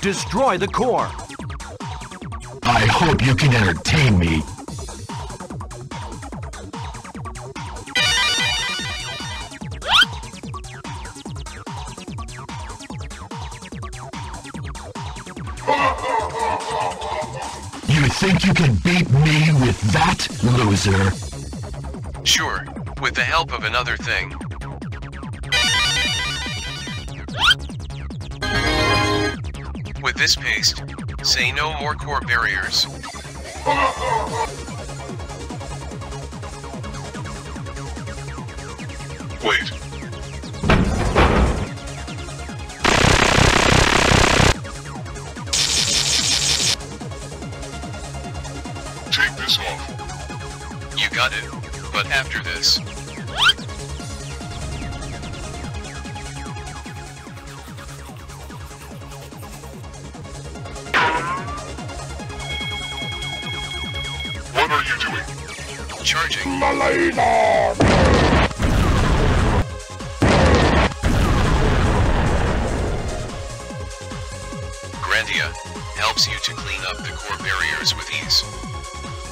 Destroy the core. I hope you can entertain me. You think you can beat me with that, loser? Sure, with the help of another thing. This paste, say no more core barriers. Wait. Take this off. You got it, but after this. Are you doing? Charging. Grandia helps you to clean up the core barriers with ease.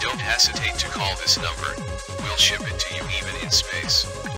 Don't hesitate to call this number. We'll ship it to you even in space.